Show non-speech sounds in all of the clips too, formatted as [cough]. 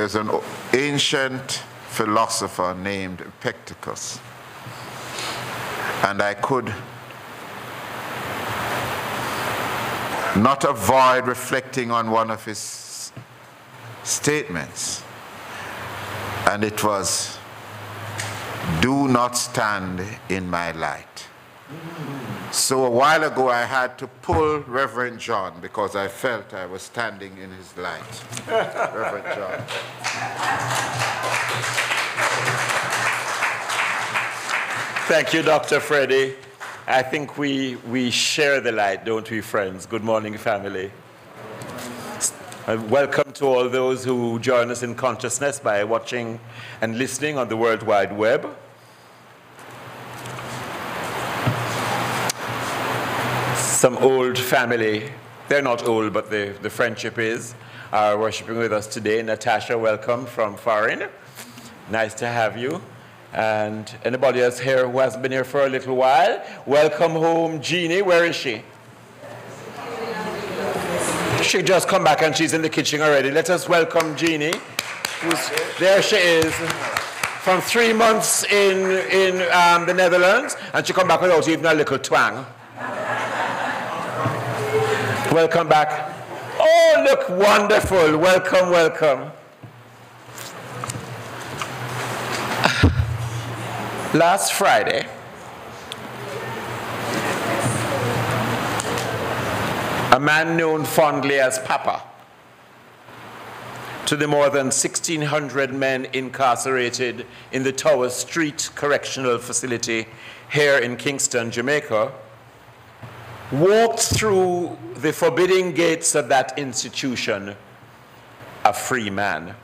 There's an ancient philosopher named Epictetus, and I could not avoid reflecting on one of his statements, and it was, Do not stand in my light. So a while ago, I had to pull Reverend John because I felt I was standing in his light. [laughs] Reverend John. Thank you, Dr. Freddie. I think we, we share the light, don't we, friends? Good morning, family. Uh, welcome to all those who join us in consciousness by watching and listening on the World Wide Web. Some old family, they're not old, but the, the friendship is, are worshiping with us today. Natasha, welcome from foreign. Nice to have you. And anybody else here who hasn't been here for a little while, welcome home, Jeannie. Where is she? She just come back and she's in the kitchen already. Let us welcome Jeannie. there she is from three months in, in um, the Netherlands, and she come back without even a little twang. Welcome back. Oh, look wonderful. Welcome, welcome. Last Friday, a man known fondly as Papa to the more than 1,600 men incarcerated in the Tower Street Correctional Facility here in Kingston, Jamaica, walked through the forbidding gates of that institution a free man.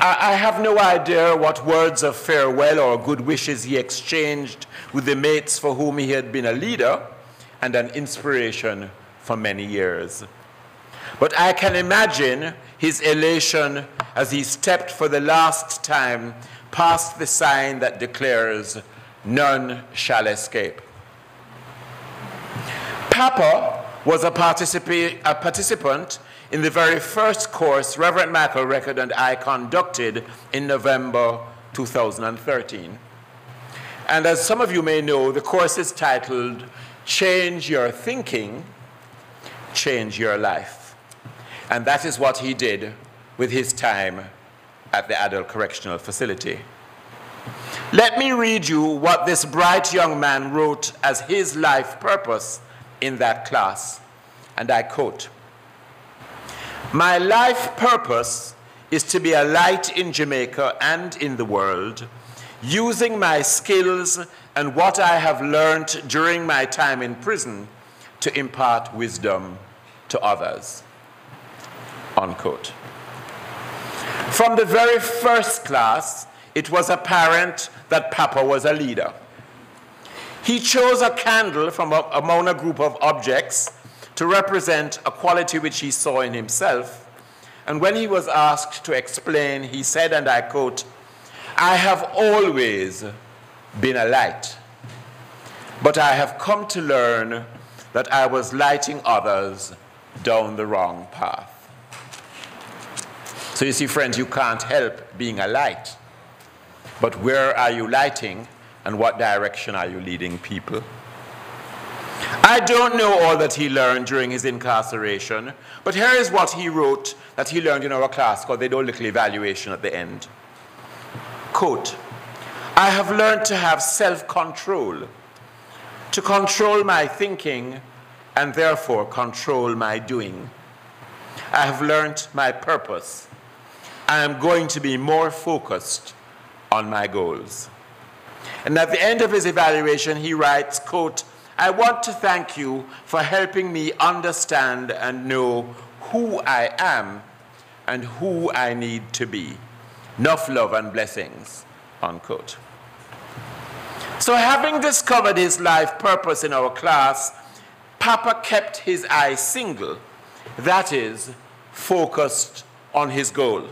I, have no idea what words of farewell or good wishes he exchanged with the mates for whom he had been a leader and an inspiration for many years. But I can imagine his elation as he stepped for the last time past the sign that declares, None shall escape. Papa was a, a participant in the very first course Reverend Michael Record and I conducted in November 2013. And as some of you may know, the course is titled Change Your Thinking, Change Your Life. And that is what he did with his time at the Adult Correctional Facility. Let me read you what this bright young man wrote as his life purpose in that class. And I quote My life purpose is to be a light in Jamaica and in the world, using my skills and what I have learned during my time in prison to impart wisdom to others. Unquote. From the very first class, it was apparent that Papa was a leader. He chose a candle from a, among a group of objects to represent a quality which he saw in himself. And when he was asked to explain, he said, and I quote, I have always been a light, but I have come to learn that I was lighting others down the wrong path. So you see, friends, you can't help being a light. But where are you lighting and what direction are you leading people? I don't know all that he learned during his incarceration, but here is what he wrote that he learned in our class called the little evaluation at the end. Quote, I have learned to have self-control, to control my thinking and therefore control my doing. I have learned my purpose. I am going to be more focused on my goals. And at the end of his evaluation, he writes, quote, I want to thank you for helping me understand and know who I am and who I need to be. Enough love and blessings, unquote. So having discovered his life purpose in our class, Papa kept his eye single, that is, focused on his goal.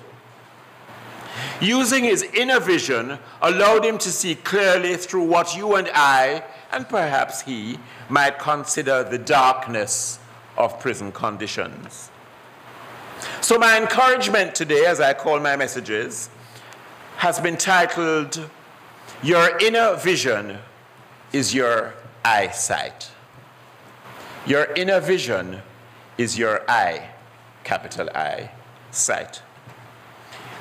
Using his inner vision allowed him to see clearly through what you and I, and perhaps he, might consider the darkness of prison conditions. So, my encouragement today, as I call my messages, has been titled Your Inner Vision is Your Eyesight. Your inner vision is your eye, capital I, sight.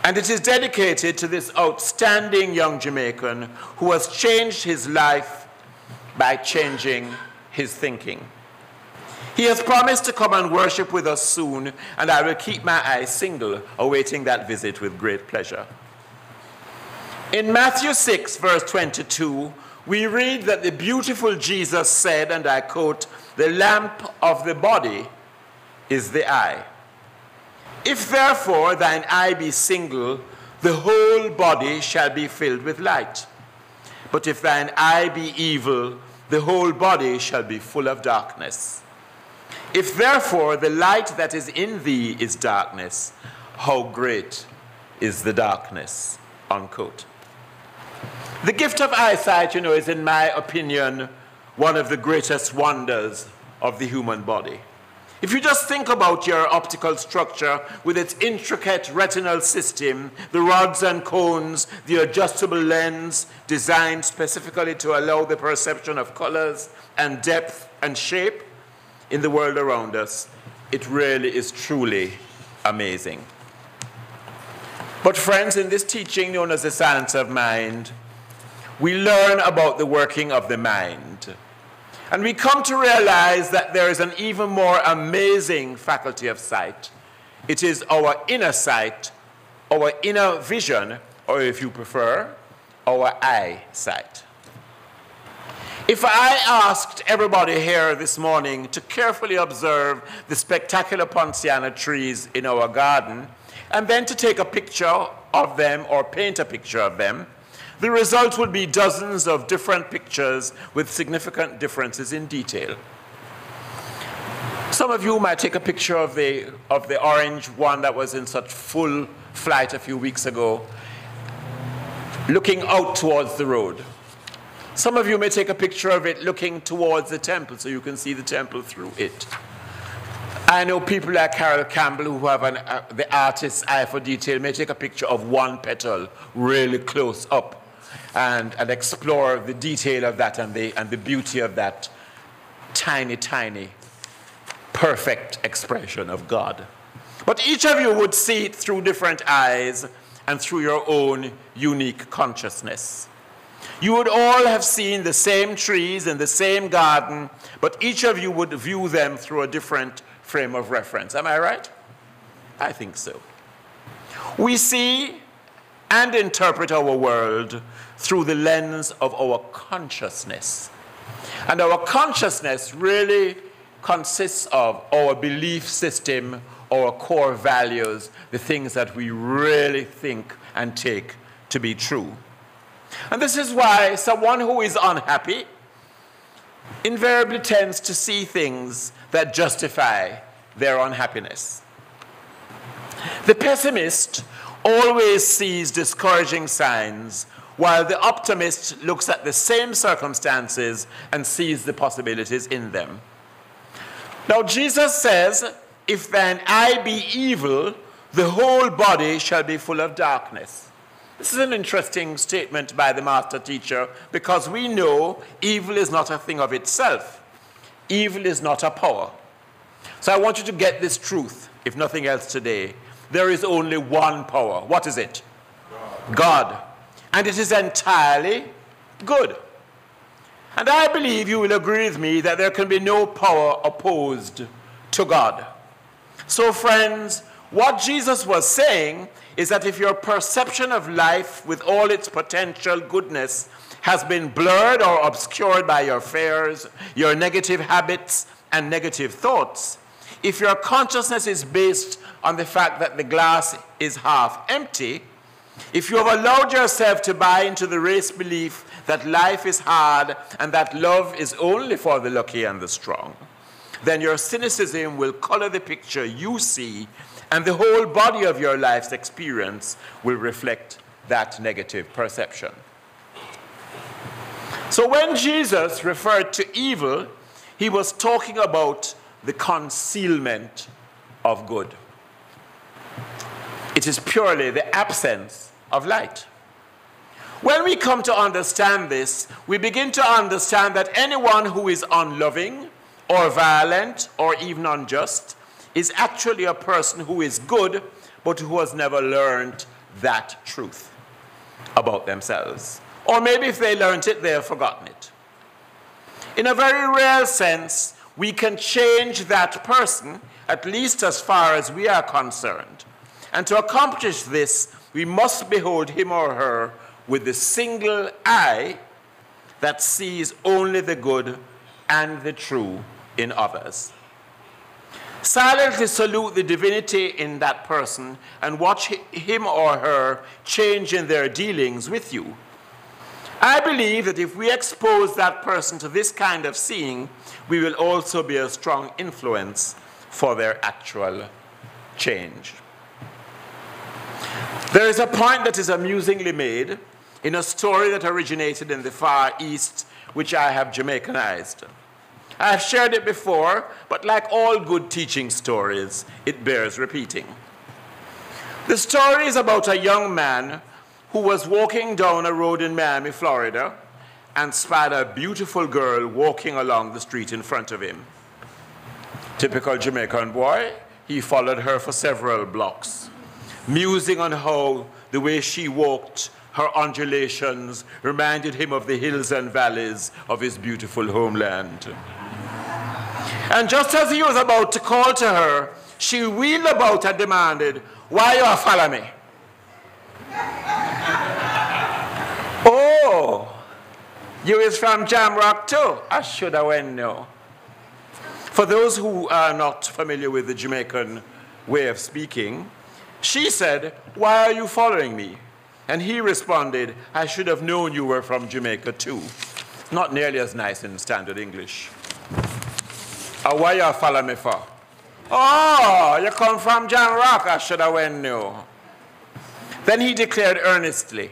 And it is dedicated to this outstanding young Jamaican who has changed his life by changing his thinking. He has promised to come and worship with us soon, and I will keep my eyes single, awaiting that visit with great pleasure. In Matthew 6, verse 22, we read that the beautiful Jesus said, and I quote, The lamp of the body is the eye. If therefore thine eye be single, the whole body shall be filled with light. But if thine eye be evil, the whole body shall be full of darkness. If therefore the light that is in thee is darkness, how great is the darkness? Unquote. The gift of eyesight, you know, is in my opinion one of the greatest wonders of the human body. If you just think about your optical structure with its intricate retinal system, the rods and cones, the adjustable lens designed specifically to allow the perception of colors and depth and shape in the world around us, it really is truly amazing. But, friends, in this teaching known as the science of mind, we learn about the working of the mind. And we come to realize that there is an even more amazing faculty of sight. It is our inner sight, our inner vision, or if you prefer, our eyesight. If I asked everybody here this morning to carefully observe the spectacular poinciana trees in our garden, and then to take a picture of them or paint a picture of them, the result would be dozens of different pictures with significant differences in detail. Some of you might take a picture of the, of the orange one that was in such full flight a few weeks ago, looking out towards the road. Some of you may take a picture of it looking towards the temple so you can see the temple through it. I know people like Carol Campbell who have an, uh, the artist's eye for detail may take a picture of one petal really close up and, and explore the detail of that and the, and the beauty of that tiny, tiny, perfect expression of God. But each of you would see it through different eyes and through your own unique consciousness. You would all have seen the same trees in the same garden, but each of you would view them through a different frame of reference. Am I right? I think so. We see and interpret our world through the lens of our consciousness. And our consciousness really consists of our belief system, our core values, the things that we really think and take to be true. And this is why someone who is unhappy invariably tends to see things that justify their unhappiness. The pessimist always sees discouraging signs while the optimist looks at the same circumstances and sees the possibilities in them. Now, Jesus says, If thine eye be evil, the whole body shall be full of darkness. This is an interesting statement by the master teacher because we know evil is not a thing of itself. Evil is not a power. So I want you to get this truth, if nothing else today. There is only one power. What is it? God. God and it is entirely good. And I believe you will agree with me that there can be no power opposed to God. So, friends, what Jesus was saying is that if your perception of life with all its potential goodness has been blurred or obscured by your fears, your negative habits, and negative thoughts, if your consciousness is based on the fact that the glass is half empty, if you have allowed yourself to buy into the race belief that life is hard and that love is only for the lucky and the strong, then your cynicism will color the picture you see, and the whole body of your life's experience will reflect that negative perception. So when Jesus referred to evil, he was talking about the concealment of good. It is purely the absence of light. When we come to understand this, we begin to understand that anyone who is unloving or violent or even unjust is actually a person who is good but who has never learned that truth about themselves. Or maybe if they learned it, they have forgotten it. In a very real sense, we can change that person, at least as far as we are concerned. And to accomplish this, we must behold him or her with the single eye that sees only the good and the true in others. Silently salute the divinity in that person and watch him or her change in their dealings with you. I believe that if we expose that person to this kind of seeing, we will also be a strong influence for their actual change. There is a point that is amusingly made in a story that originated in the Far East, which I have Jamaicanized. I have shared it before, but like all good teaching stories, it bears repeating. The story is about a young man who was walking down a road in Miami, Florida, and spied a beautiful girl walking along the street in front of him. Typical Jamaican boy, he followed her for several blocks, musing on how the way she walked her undulations reminded him of the hills and valleys of his beautiful homeland. And just as he was about to call to her, she wheeled about and demanded, Why you follow me? [laughs] oh, you is from Jamrock too? I should have went no. For those who are not familiar with the Jamaican way of speaking, she said, Why are you following me? And he responded, I should have known you were from Jamaica too. Not nearly as nice in standard English. Me for? Oh, you come from Jamrock, I should have went no. Then he declared earnestly,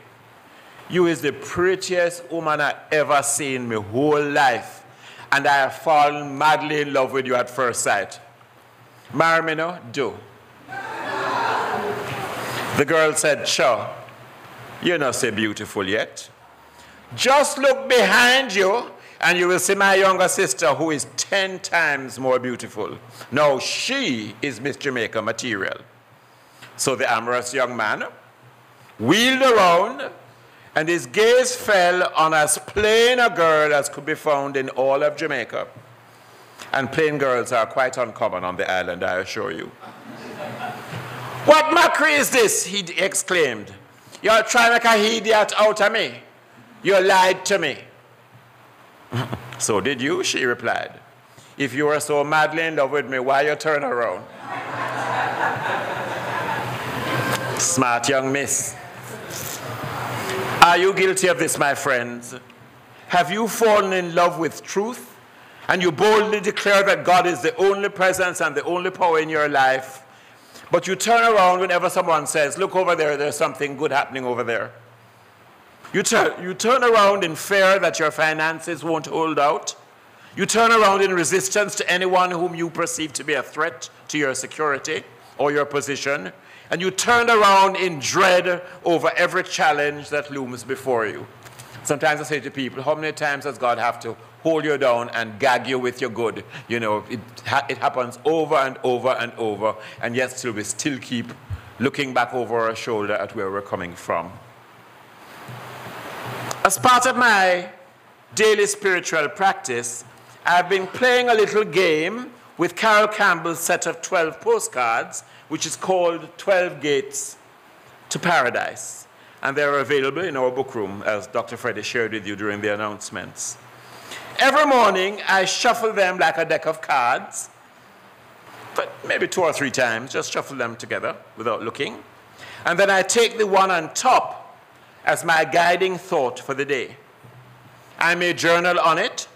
You is the prettiest woman I ever seen my whole life, and I have fallen madly in love with you at first sight. Marry me now? Do. The girl said, Sure. You're not so beautiful yet. Just look behind you and you will see my younger sister who is 10 times more beautiful. Now she is Miss Jamaica material. So the amorous young man wheeled around and his gaze fell on as plain a girl as could be found in all of Jamaica. And plain girls are quite uncommon on the island, I assure you. What mockery is this? he exclaimed. You're trying to make a idiot out of me. You lied to me. [laughs] so did you? She replied. If you were so madly in love with me, why you turn around? [laughs] Smart young miss. Are you guilty of this, my friends? Have you fallen in love with truth and you boldly declare that God is the only presence and the only power in your life but you turn around whenever someone says, Look over there, there's something good happening over there. You, turn, you turn around in fear that your finances won't hold out. You turn around in resistance to anyone whom you perceive to be a threat to your security or your position. And you turn around in dread over every challenge that looms before you. Sometimes I say to people, How many times does God have to hold you down and gag you with your good. You know, it, ha it happens over and over and over, and yet still we still keep looking back over our shoulder at where we're coming from. As part of my daily spiritual practice, I've been playing a little game with Carol Campbell's set of 12 postcards, which is called 12 Gates to Paradise. And they're available in our book room, as Dr. Freddie shared with you during the announcements. Every morning, I shuffle them like a deck of cards, but maybe two or three times, just shuffle them together without looking. And then I take the one on top as my guiding thought for the day. I may journal on it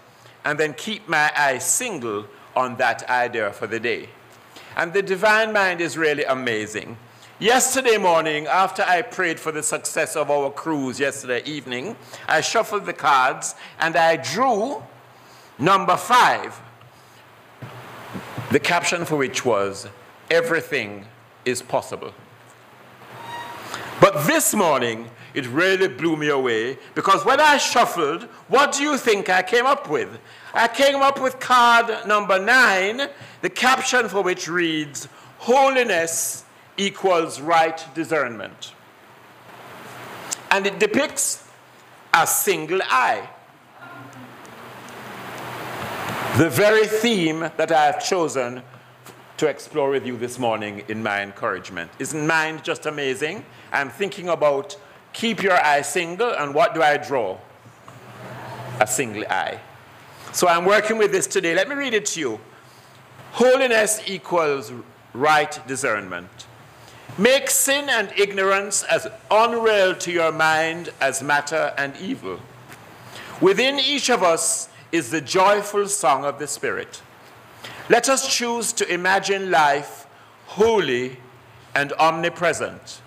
and then keep my eye single on that idea for the day. And the divine mind is really amazing. Yesterday morning, after I prayed for the success of our cruise yesterday evening, I shuffled the cards and I drew number five, the caption for which was, Everything is possible. But this morning, it really blew me away because when I shuffled, what do you think I came up with? I came up with card number nine, the caption for which reads, Holiness equals right discernment. And it depicts a single eye. The very theme that I have chosen to explore with you this morning in my encouragement. Isn't mind just amazing? I'm thinking about keep your eye single, and what do I draw? A single eye. So I'm working with this today. Let me read it to you. Holiness equals right discernment. Make sin and ignorance as unreal to your mind as matter and evil. Within each of us is the joyful song of the Spirit. Let us choose to imagine life holy and omnipresent.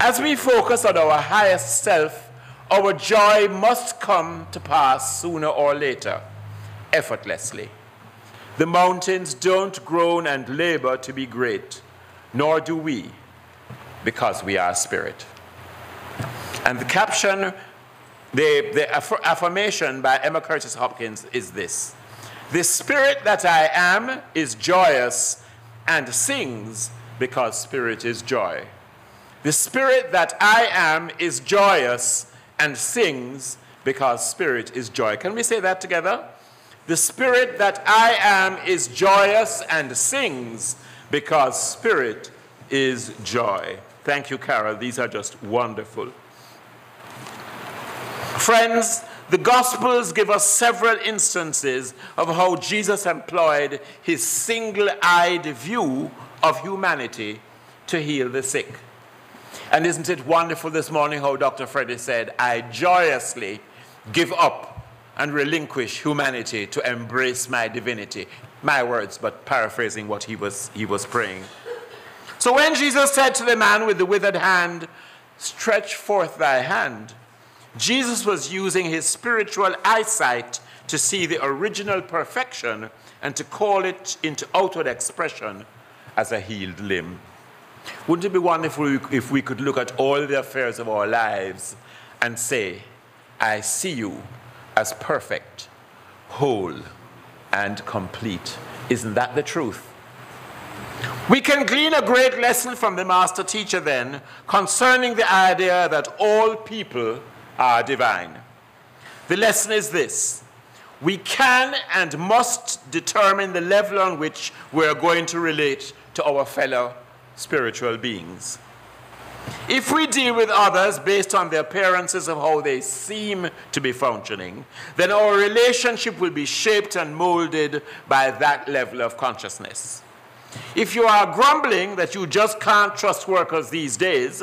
As we focus on our highest self, our joy must come to pass sooner or later, effortlessly. The mountains don't groan and labor to be great, nor do we, because we are spirit. And the caption, the, the affirmation by Emma Curtis Hopkins is this The spirit that I am is joyous and sings because spirit is joy. The spirit that I am is joyous and sings because spirit is joy. Can we say that together? The spirit that I am is joyous and sings because spirit is joy. Thank you, Carol. These are just wonderful. Friends, the Gospels give us several instances of how Jesus employed his single eyed view of humanity to heal the sick. And isn't it wonderful this morning how Dr. Freddie said, I joyously give up and relinquish humanity to embrace my divinity. My words, but paraphrasing what he was, he was praying. So when Jesus said to the man with the withered hand, Stretch forth thy hand, Jesus was using his spiritual eyesight to see the original perfection and to call it into outward expression as a healed limb. Wouldn't it be wonderful if we could look at all the affairs of our lives and say, I see you as perfect, whole, and complete? Isn't that the truth? We can glean a great lesson from the master teacher then concerning the idea that all people are divine. The lesson is this we can and must determine the level on which we are going to relate to our fellow spiritual beings. If we deal with others based on the appearances of how they seem to be functioning, then our relationship will be shaped and molded by that level of consciousness. If you are grumbling that you just can't trust workers these days,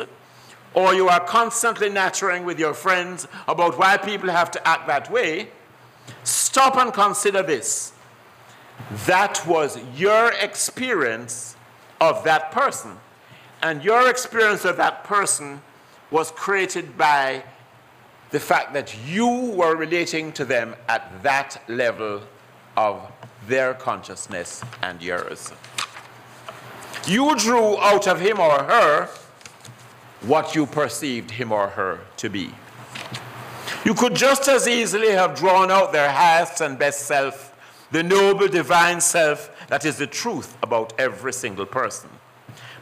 or you are constantly nattering with your friends about why people have to act that way, stop and consider this. That was your experience of that person. And your experience of that person was created by the fact that you were relating to them at that level of their consciousness and yours. You drew out of him or her what you perceived him or her to be. You could just as easily have drawn out their highest and best self, the noble divine self that is the truth about every single person.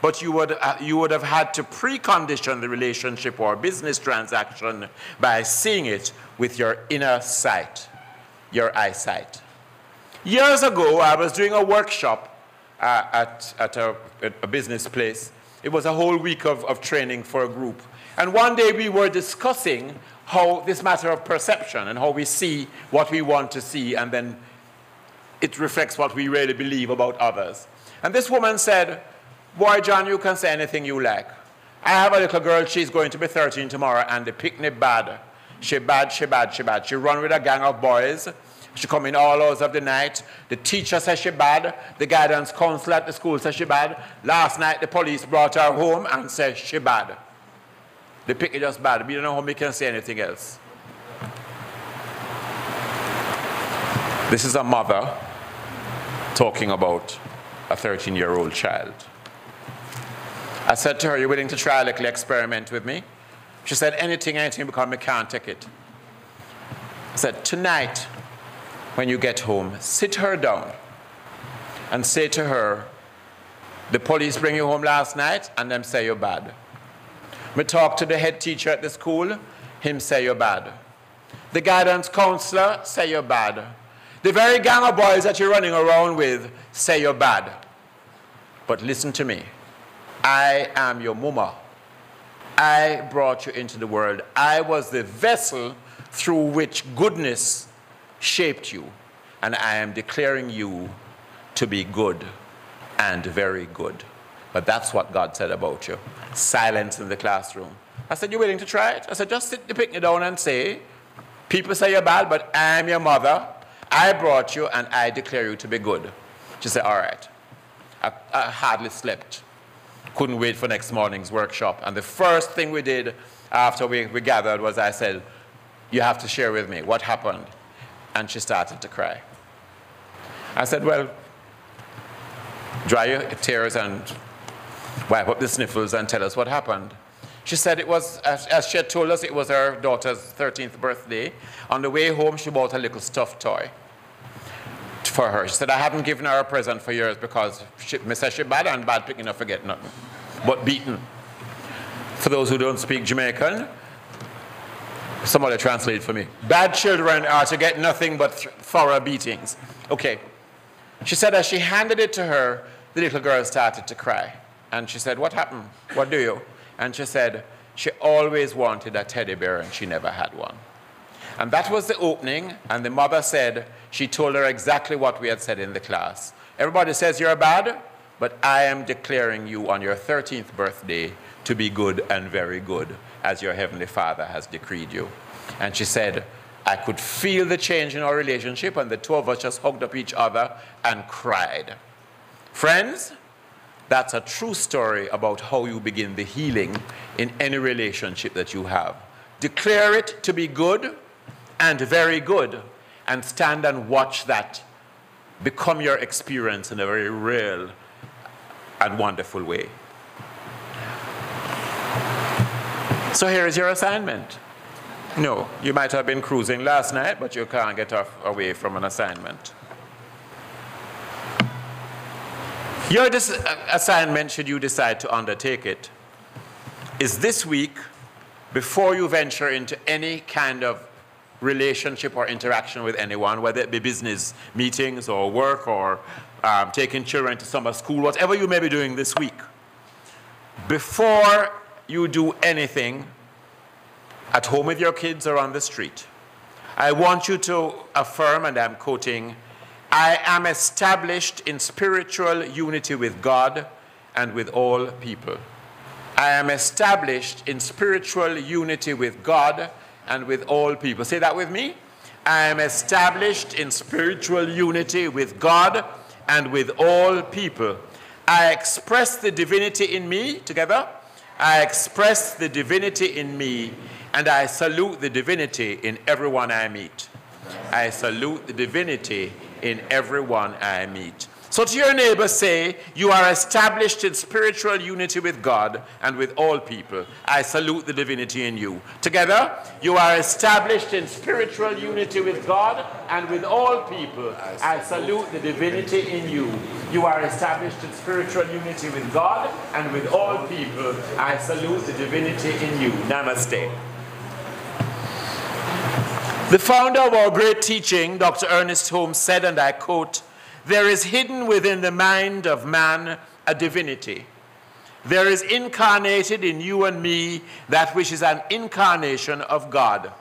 But you would, uh, you would have had to precondition the relationship or business transaction by seeing it with your inner sight, your eyesight. Years ago, I was doing a workshop uh, at, at a, a, business place. It was a whole week of, of training for a group. And one day we were discussing how this matter of perception and how we see what we want to see and then it reflects what we really believe about others. And this woman said, Boy, John, you can say anything you like. I have a little girl, she's going to be 13 tomorrow, and the picnic bad. She bad, she bad, she bad. She run with a gang of boys. She come in all hours of the night. The teacher says she bad. The guidance counselor at the school says she bad. Last night, the police brought her home and says she bad. The picnic just bad. We don't know how we can say anything else. This is a mother talking about a 13 year old child. I said to her, "You're willing to try a little experiment with me? She said, anything, anything, because I can't take it. I said, tonight, when you get home, sit her down and say to her, the police bring you home last night and them say you're bad. Me talk to the head teacher at the school, him say you're bad. The guidance counselor say you're bad. The very gang of boys that you're running around with say you're bad. But listen to me. I am your mama. I brought you into the world. I was the vessel through which goodness shaped you. And I am declaring you to be good and very good. But that's what God said about you. Silence in the classroom. I said, "You're willing to try it? I said, Just sit the picnic down and say, People say you're bad, but I'm your mother. I brought you and I declare you to be good. She said, All right. I, I hardly slept couldn't wait for next morning's workshop. And the first thing we did after we, we gathered was I said, You have to share with me what happened. And she started to cry. I said, Well, dry your tears and wipe up the sniffles and tell us what happened. She said it was, as, as she had told us, it was her daughter's 13th birthday. On the way home, she bought a little stuffed toy for her. She said, I haven't given her a present for years because she, me said she bad and bad picking up forget nothing. But beaten. For those who don't speak Jamaican, somebody translate for me. Bad children are to get nothing but thorough beatings. Okay. She said as she handed it to her, the little girl started to cry. And she said, What happened? What do you? And she said, She always wanted a teddy bear and she never had one. And that was the opening, and the mother said, she told her exactly what we had said in the class. Everybody says you're bad, but I am declaring you on your 13th birthday to be good and very good, as your Heavenly Father has decreed you. And she said, I could feel the change in our relationship, and the two of us just hugged up each other and cried. Friends, that's a true story about how you begin the healing in any relationship that you have. Declare it to be good and very good, and stand and watch that become your experience in a very real and wonderful way. So here is your assignment. No, you might have been cruising last night, but you can't get off away from an assignment. Your assignment, should you decide to undertake it, is this week, before you venture into any kind of relationship or interaction with anyone, whether it be business meetings or work or um, taking children to summer school, whatever you may be doing this week, before you do anything at home with your kids or on the street, I want you to affirm, and I'm quoting, I am established in spiritual unity with God and with all people. I am established in spiritual unity with God and with all people. Say that with me. I am established in spiritual unity with God and with all people. I express the divinity in me, together. I express the divinity in me, and I salute the divinity in everyone I meet. I salute the divinity in everyone I meet. So to your neighbor say, you are established in spiritual unity with God and with all people. I salute the divinity in you. Together, you are established in spiritual unity with God and with all people. I salute the divinity in you. You are established in spiritual unity with God and with all people. I salute the divinity in you. Namaste. The founder of our great teaching, Dr. Ernest Holmes, said, and I quote, there is hidden within the mind of man a divinity. There is incarnated in you and me that which is an incarnation of God.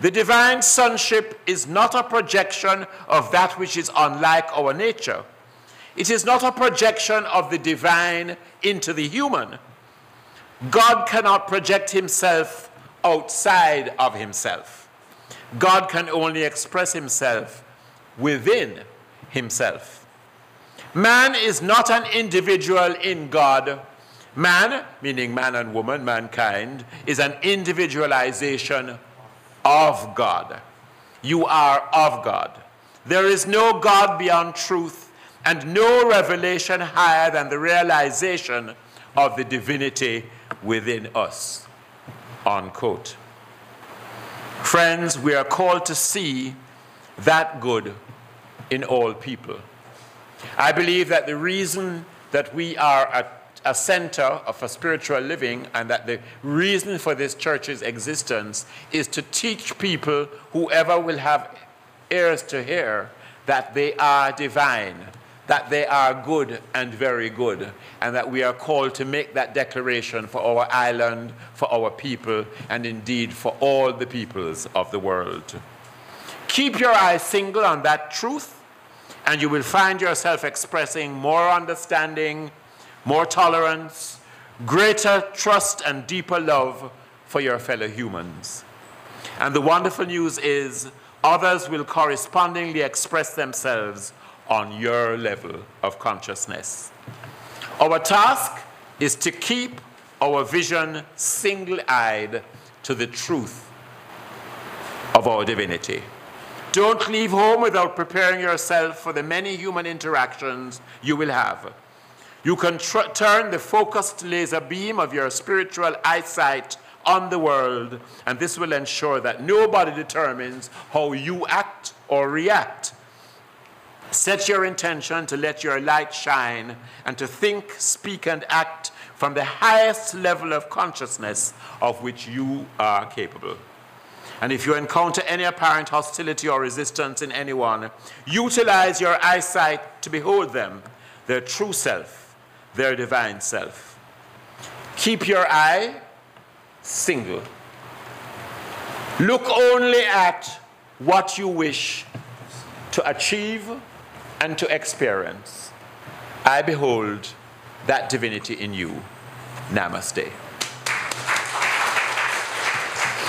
The divine sonship is not a projection of that which is unlike our nature. It is not a projection of the divine into the human. God cannot project himself outside of himself. God can only express himself within himself. Man is not an individual in God. Man, meaning man and woman, mankind, is an individualization of God. You are of God. There is no God beyond truth and no revelation higher than the realization of the divinity within us. Unquote. Friends, we are called to see that good in all people. I believe that the reason that we are a, a center of a spiritual living and that the reason for this church's existence is to teach people, whoever will have ears to hear, that they are divine, that they are good and very good, and that we are called to make that declaration for our island, for our people, and indeed for all the peoples of the world. Keep your eyes single on that truth, and you will find yourself expressing more understanding, more tolerance, greater trust, and deeper love for your fellow humans. And the wonderful news is others will correspondingly express themselves on your level of consciousness. Our task is to keep our vision single eyed to the truth of our divinity. Don't leave home without preparing yourself for the many human interactions you will have. You can turn the focused laser beam of your spiritual eyesight on the world, and this will ensure that nobody determines how you act or react. Set your intention to let your light shine and to think, speak, and act from the highest level of consciousness of which you are capable. And if you encounter any apparent hostility or resistance in anyone, utilize your eyesight to behold them, their true self, their divine self. Keep your eye single. Look only at what you wish to achieve and to experience. I behold that divinity in you. Namaste.